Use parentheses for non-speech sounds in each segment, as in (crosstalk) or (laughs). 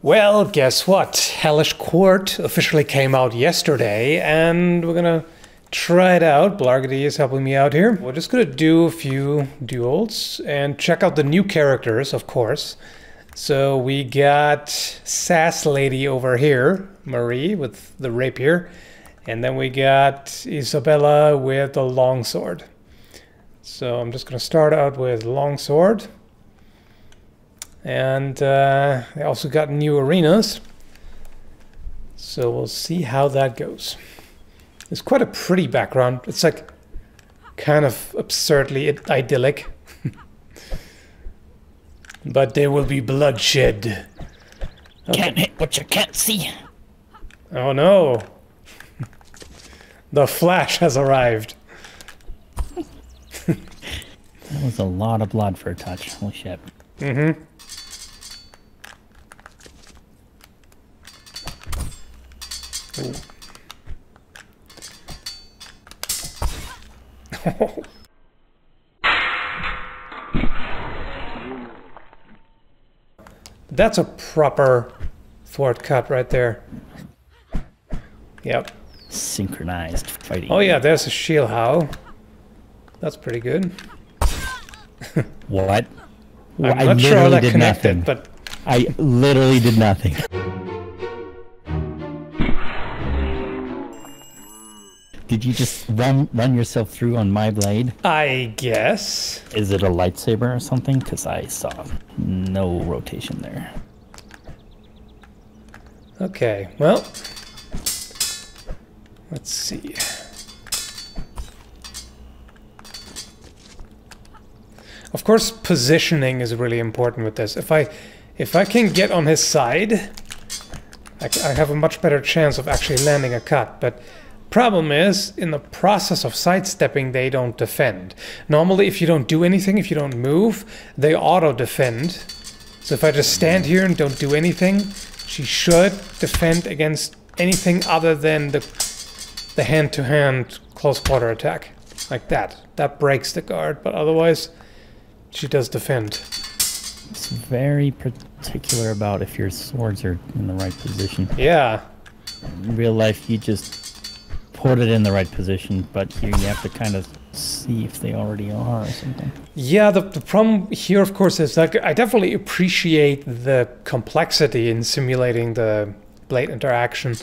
Well, guess what? Hellish Quart officially came out yesterday, and we're gonna try it out. Blargity is helping me out here. We're just gonna do a few duels and check out the new characters, of course. So we got Sass Lady over here, Marie with the rapier, and then we got Isabella with the longsword. So I'm just gonna start out with longsword. And uh, they also got new arenas. So we'll see how that goes. It's quite a pretty background. It's like kind of absurdly idyllic. (laughs) but there will be bloodshed. Okay. Can't hit what you can't see. Oh no. (laughs) the Flash has arrived. (laughs) that was a lot of blood for a touch. Holy shit. Mm-hmm. (laughs) That's a proper fort cut right there. Yep. Synchronized fighting. Oh yeah, there's a shield how. That's pretty good. what? I'm I not sure how that connected, nothing. but I literally did nothing. (laughs) Did you just run run yourself through on my blade? I guess. Is it a lightsaber or something? Because I saw no rotation there. Okay, well, let's see. Of course, positioning is really important with this. If I, if I can get on his side, I, I have a much better chance of actually landing a cut. But Problem is, in the process of sidestepping, they don't defend. Normally, if you don't do anything, if you don't move, they auto-defend. So if I just stand here and don't do anything, she should defend against anything other than the the hand-to-hand -hand close quarter attack. Like that. That breaks the guard, but otherwise, she does defend. It's very particular about if your swords are in the right position. Yeah. In real life, you just put it in the right position, but you have to kind of see if they already are or something. Yeah, the, the problem here, of course, is that I definitely appreciate the complexity in simulating the blade interaction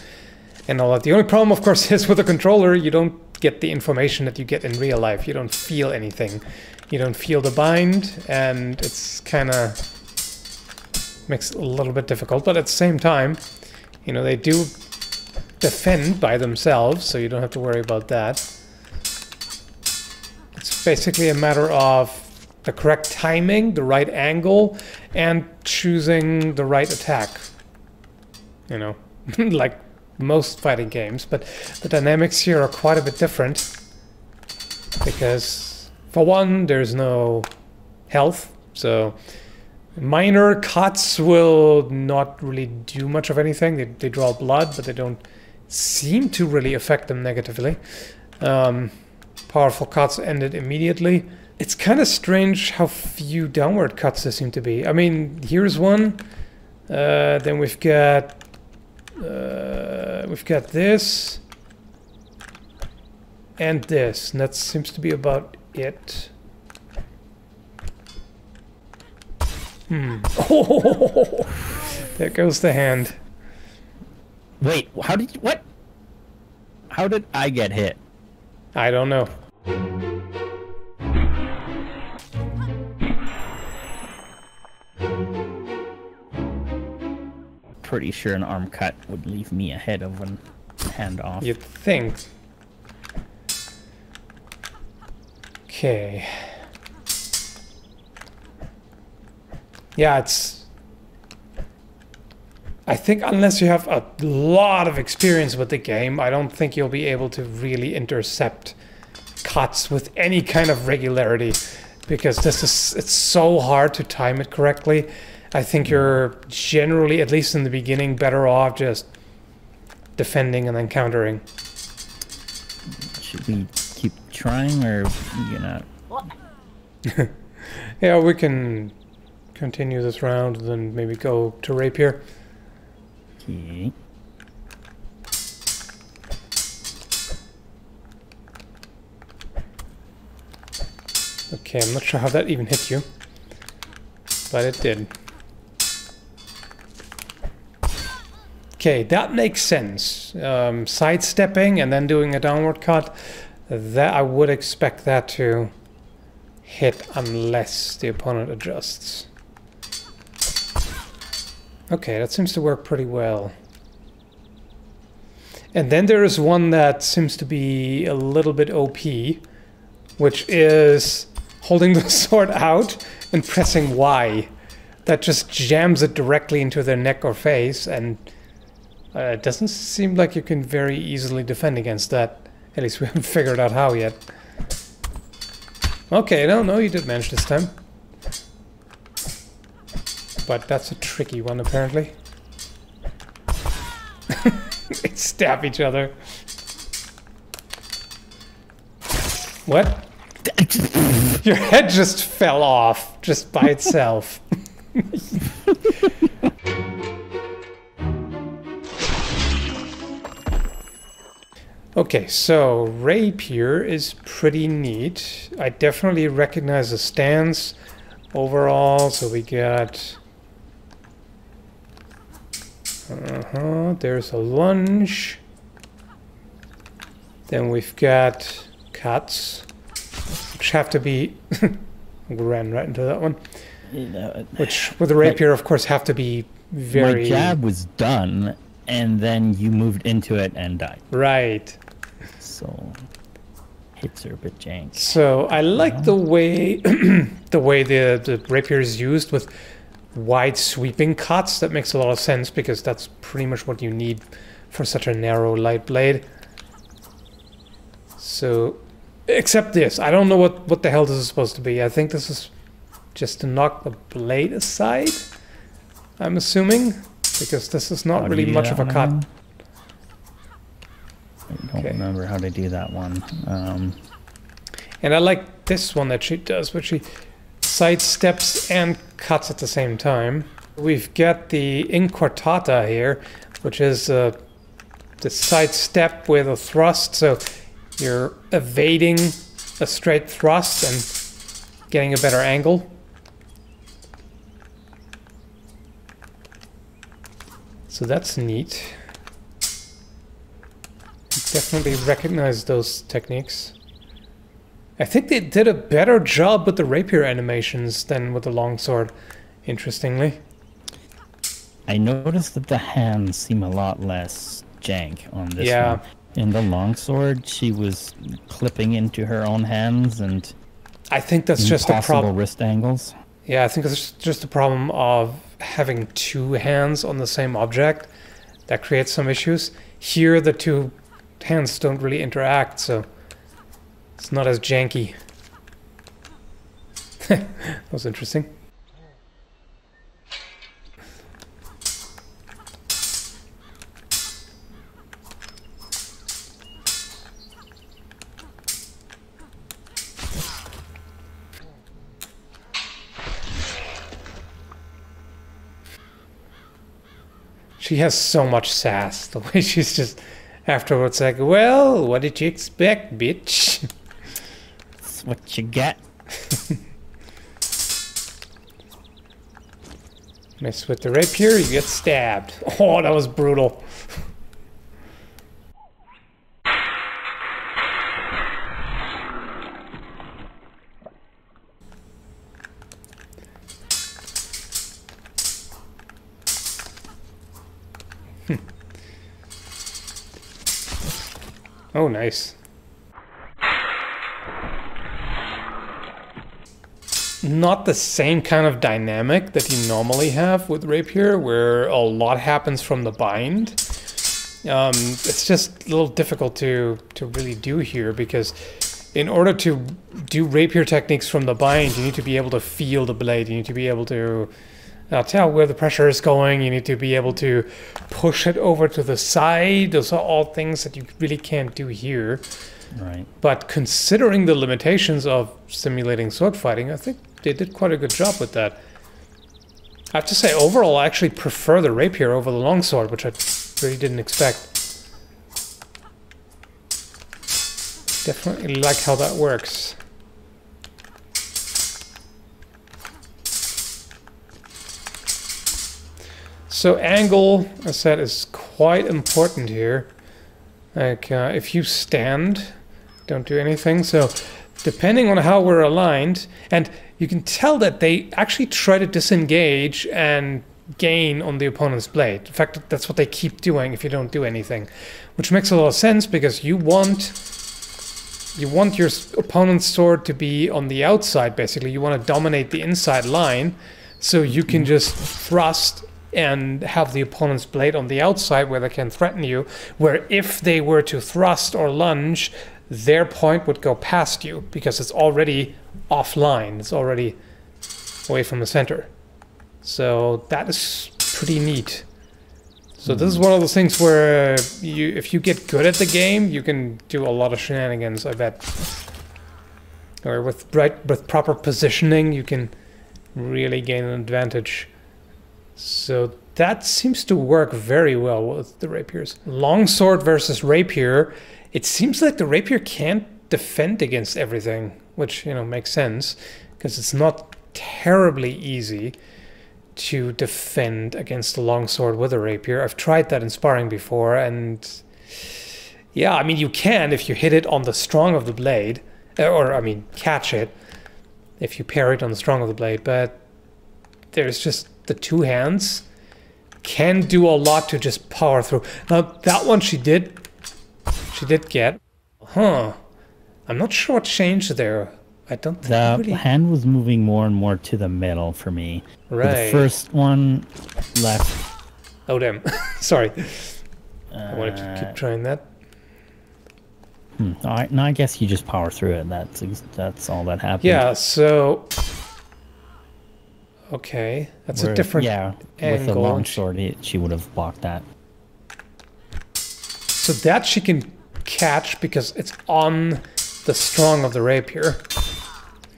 and all that. The only problem, of course, (laughs) is with the controller, you don't get the information that you get in real life. You don't feel anything. You don't feel the bind, and it's kind of makes it a little bit difficult. But at the same time, you know, they do defend by themselves, so you don't have to worry about that. It's basically a matter of the correct timing, the right angle, and choosing the right attack. You know, (laughs) like most fighting games, but the dynamics here are quite a bit different. Because, for one, there's no health, so minor cuts will not really do much of anything. They, they draw blood, but they don't seem to really affect them negatively. Um, powerful cuts ended immediately. It's kind of strange how few downward cuts there seem to be. I mean, here's one. Uh, then we've got uh, we've got this and this, and that seems to be about it. Hmm. Oh, (laughs) there goes the hand. Wait, how did you, what? How did I get hit? I don't know. Pretty sure an arm cut would leave me ahead of an hand off. You'd think. Okay. Yeah, it's I think unless you have a lot of experience with the game, I don't think you'll be able to really intercept cuts with any kind of regularity because this is it's so hard to time it correctly. I think you're generally, at least in the beginning, better off just defending and then countering. Should we keep trying or you know? (laughs) yeah, we can continue this round and then maybe go to rapier. Okay. Okay, I'm not sure how that even hit you. But it did. Okay, that makes sense. Um, sidestepping and then doing a downward cut, that I would expect that to hit unless the opponent adjusts. Okay, that seems to work pretty well. And then there is one that seems to be a little bit OP, which is holding the (laughs) sword out and pressing Y. That just jams it directly into their neck or face, and uh, it doesn't seem like you can very easily defend against that. At least we (laughs) haven't figured out how yet. Okay, no, no, you did manage this time. But that's a tricky one, apparently. (laughs) they stab each other. What? (laughs) Your head just fell off, just by itself. (laughs) okay, so rapier is pretty neat. I definitely recognize the stance overall. So we got. Uh huh. There's a lunge. Then we've got cuts which have to be (laughs) ran right into that one. You know, Which with the rapier, of course, have to be very My jab was done, and then you moved into it and died. right. So hits are a bit jank. So I like the way (clears throat) the way the the rapier is used with wide sweeping cuts. That makes a lot of sense because that's pretty much what you need for such a narrow light blade. So, except this, I don't know what what the hell this is supposed to be. I think this is just to knock the blade aside. I'm assuming because this is not How really much of a one cut. I don't Okay. remember how to do that one. Um, And I like this one that she does, but she sidesteps and cuts at the same time. We've got the incartata here, which is uh, the sidestep with a thrust. So you're evading a straight thrust and getting a better angle. So that's neat. Definitely recognize those techniques. I think they did a better job with the rapier animations than with the longsword, interestingly. I noticed that the hands seem a lot less jank on this Yeah. one. In the longsword, she was clipping into her own hands and I think that's just a problem. wrist angles. Yeah, I think it's just a problem of having two hands on the same object. That creates some issues. Here, the two hands don't really interact, so it's not as janky. (laughs) that was interesting. She has so much sass. (laughs) The way she's just afterwards like, "Well, what did you expect, bitch?" What you get. Mess with the rapier, you get stabbed. (laughs) Oh, that was brutal. (laughs) Oh, nice. Not the same kind of dynamic that you normally have with rapier, where a lot happens from the bind. Um, it's just a little difficult to to really do here because in order to do rapier techniques from the bind, you need to be able to feel the blade. You need to be able to uh, tell where the pressure is going. You need to be able to push it over to the side. Those are all things that you really can't do here. Right. But considering the limitations of simulating sword fighting, I think they did quite a good job with that. I have to say, overall, I actually prefer the rapier over the longsword, which I really didn't expect. Definitely like how that works. So angle, I said, is quite important here. Like, uh, if you stand, don't do anything. So depending on how we're aligned, and you can tell that they actually try to disengage and gain on the opponent's blade. In fact, that's what they keep doing if you don't do anything, which makes a lot of sense because you want you want your opponent's sword to be on the outside basically. You want to dominate the inside line so you can mm. just thrust and have the opponent's blade on the outside where they can threaten you, where if they were to thrust or lunge, their point would go past you because it's already offline. It's already away from the center. So that is pretty neat. So this is hmm. one of those things where you, if you get good at the game, you can do a lot of shenanigans. I bet. Or with right with proper positioning, you can really gain an advantage. So that seems to work very well with the rapiers. Longsword versus rapier. It seems like the rapier can't defend against everything, which you know makes sense because it's not terribly easy to defend against a longsword with a rapier. I've tried that in sparring before, and yeah, I mean, you can if you hit it on the strong of the blade, uh, or I mean, catch it if you parry it on the strong of the blade, but there's just the two hands can do a lot to just power through. Now, that one she did, she did get. Huh. I'm not sure what changed there. I don't think The really... hand was moving more and more to the middle for me. But Right. The first one left. Oh, damn. (laughs) Sorry. Uh, I wanted to keep trying that. hmm, I, no, I guess you just power through it. That's ex- that's all that happened. Yeah, so... Okay, that's a different Yeah, with a angle. long sword, she would have blocked that. So that she can catch because it's on the strong of the rapier.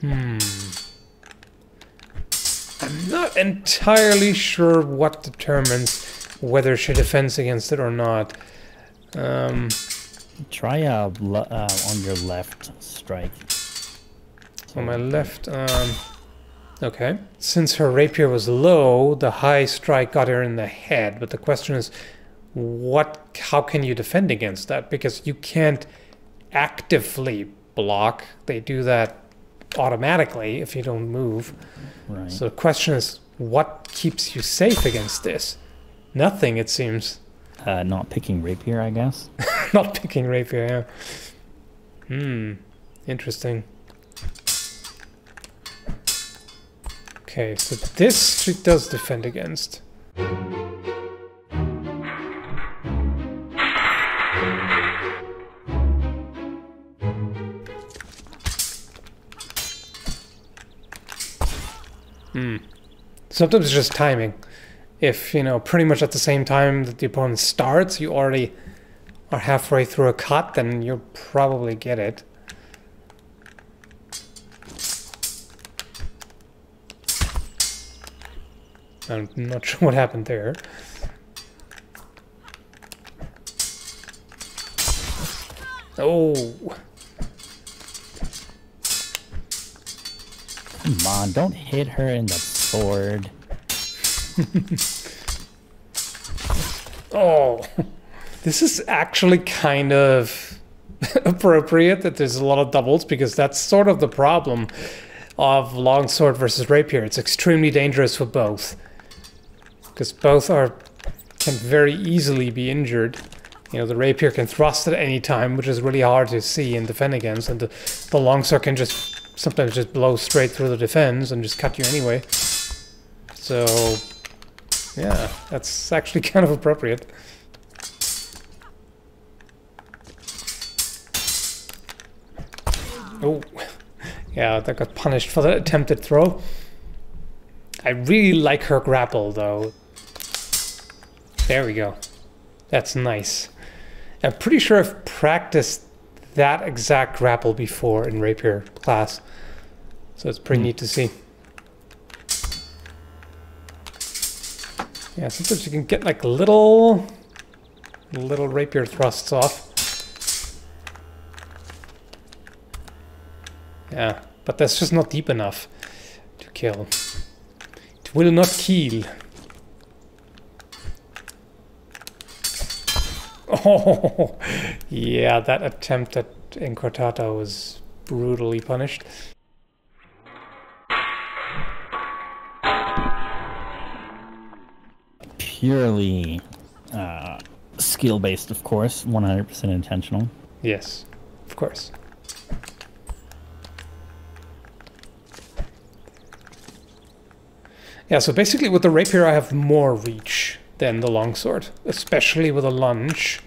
Hmm. I'm not entirely sure what determines whether she defends against it or not. Um, Try uh, uh on your left strike. on my left, um, okay. Since her rapier was low, the high strike got her in the head. But the question is, what? How can you defend against that? Because you can't actively block. They do that automatically if you don't move. Right. So the question is, what keeps you safe against this? Nothing, it seems. uh, not picking rapier, I guess. (laughs) Not picking rapier, yeah. Hmm, interesting. Okay, so this she does defend against. Hmm. Sometimes it's just timing. If, you know, pretty much at the same time that the opponent starts, you already are halfway through a cut, then you'll probably get it. I'm not (laughs) sure what happened there. Oh, Come on, don't hit her in the sword. oh. This is actually kind of (laughs) appropriate that there's a lot of doubles because that's sort of the problem of longsword versus rapier. It's extremely dangerous for both because both are can very easily be injured. You know, the rapier can thrust at any time, which is really hard to see and defend against, and the, the longsword can just sometimes just blow straight through the defense and just cut you anyway. So, yeah, that's actually (laughs) kind of appropriate. Oh, (laughs) yeah, that got punished for the attempted throw. I really like her grapple, though. There we go. That's nice. I'm pretty sure I've practiced that exact grapple before in Rapier class. So it's pretty Hmm. neat to see. Yeah, sometimes you can get like little, little rapier thrusts off. Yeah, but that's just not deep enough to kill. It will not kill. Oh, (laughs) yeah, that attempt at Incartata was brutally punished. Purely uh, skill based, of course, 100% intentional. Yes, of course. Yeah, so basically with the rapier I have more reach than the longsword, especially with a lunge.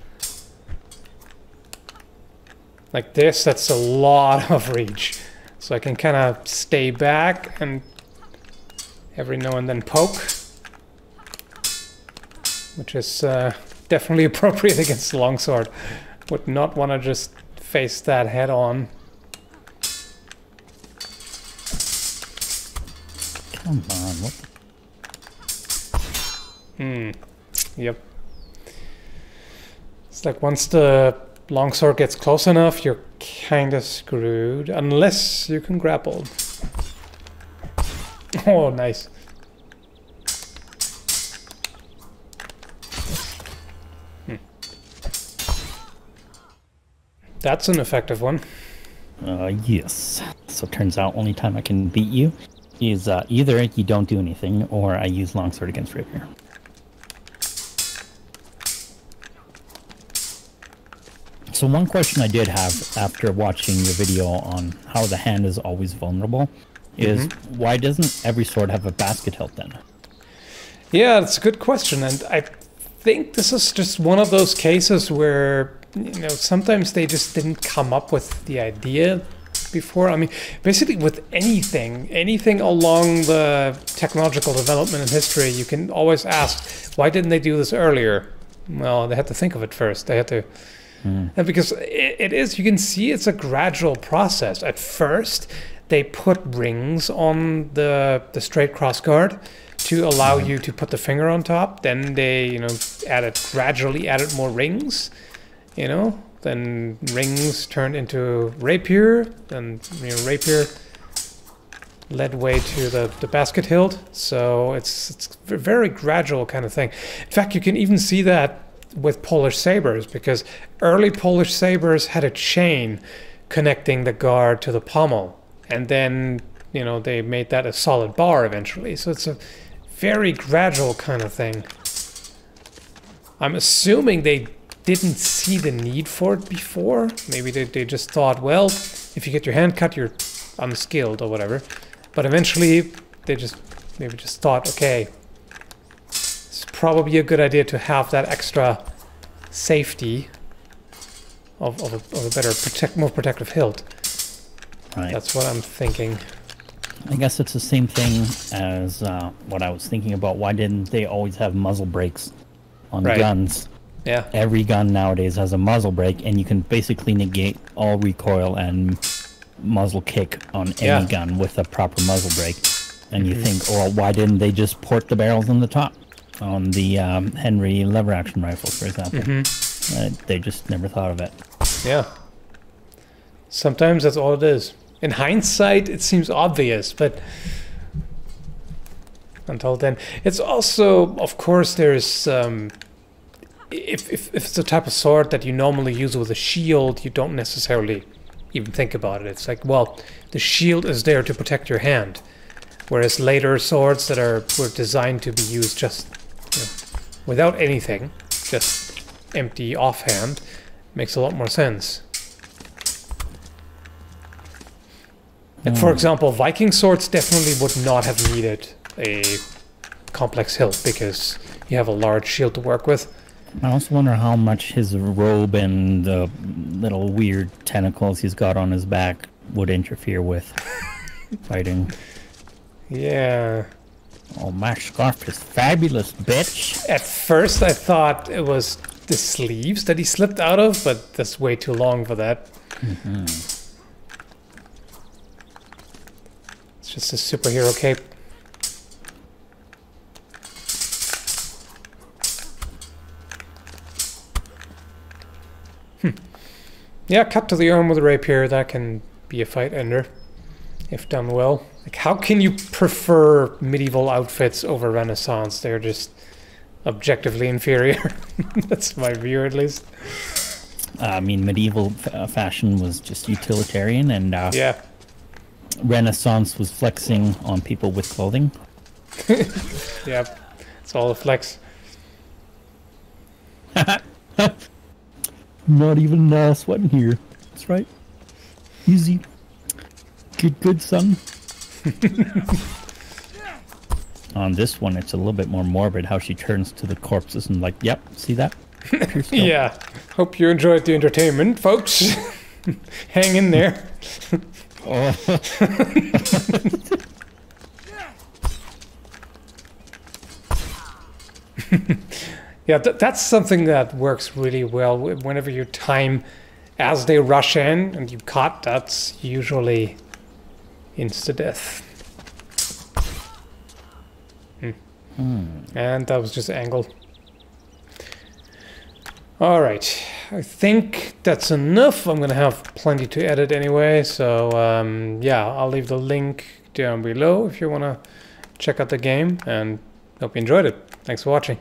Like this, that's a lot (laughs) of reach. So I can kind of stay back and every now and then poke. Which is uh, definitely (laughs) appropriate against the longsword. Would not want to just face that head on. Come on, what the Hmm. Yep. It's like once the longsword gets close enough, you're kind of screwed. Unless you can grapple. (laughs) Oh, nice. Hmm. That's an effective one. Uh, yes. So it turns out only time I can beat you is uh, either you don't do anything or I use longsword against rapier. So one question I did have after watching your video on how the hand is always vulnerable is mm-hmm. why doesn't every sword have a basket hilt then? Yeah, that's a good question, and I think this is just one of those cases where you know sometimes they just didn't come up with the idea before. I mean, basically with anything, anything along the technological development in history, you can always ask, why didn't they do this earlier? Well, they had to think of it first. They had to. Mm. And because it, it is, you can see it's a gradual process. At first, they put rings on the the straight cross guard to allow you to put the finger on top. Then they, you know, added gradually added more rings. You know, then rings turned into rapier. Then you know, rapier led way to the, the basket hilt. So it's it's a very gradual kind of thing. In fact, you can even see that with Polish sabers because early Polish sabers had a chain connecting the guard to the pommel, and then you know they made that a solid bar eventually. So it's a very gradual kind of thing. I'm assuming they didn't see the need for it before. Maybe they, they just thought, well, if you get your hand cut, you're unskilled or whatever. But eventually, they just maybe just thought, okay, probably a good idea to have that extra safety of, of, a, of a better protect, more protective hilt. Right. That's what I'm thinking. I guess it's the same thing as uh, what I was thinking about. Why didn't they always have muzzle brakes on Right. guns? Yeah. Every gun nowadays has a muzzle brake, and you can basically negate all recoil and muzzle kick on any Yeah. gun with a proper muzzle brake. And you think, oh, why didn't they just port the barrels on the top on the um, Henry lever action rifles, for example? Uh, they just never thought of it. Yeah. Sometimes that's all it is. In hindsight, it seems obvious, but until then, it's also, of course, there's um, if, if if it's a type of sword that you normally use with a shield, you don't necessarily even think about it. It's like, well, the shield is there to protect your hand, whereas later swords that are were designed to be used just without anything, just empty offhand, makes a lot more sense. And for hmm. example, Viking swords definitely would not have needed a complex hilt because you have a large shield to work with. I also wonder how much his robe and the little weird tentacles he's got on his back would interfere with (laughs) fighting. Yeah. Oh, my scarf is fabulous, bitch. At first, I thought it was the sleeves that he slipped out of, but that's way too long for that. Mm -hmm. It's just a superhero cape. Hm. Yeah, cut to the arm with a rapier. That can be a fight ender if done well. Like, how can you prefer medieval outfits over Renaissance? They're just objectively inferior. (laughs) That's my view, at least. Uh, I mean, medieval f- uh, fashion was just utilitarian, and uh, Yeah. Renaissance was flexing on people with clothing. (laughs) Yeah. It's all a flex. (laughs) Not even uh, sweating here. That's right. Easy. Good, good, son. (laughs) On this one, it's a little bit more morbid how she turns to the corpses and like, yep, see that? (laughs) Yeah. Hope you enjoyed the entertainment, folks. (laughs) Hang in there. Oh. Yeah, th- that's something that works really well. Whenever you time as they rush in and you cut, that's usually insta death. Hmm. And that was just angle. All right, I think that's enough. I'm gonna have plenty to edit anyway, so um, yeah, I'll leave the link down below if you wanna check out the game. And hope you enjoyed it. Thanks for watching.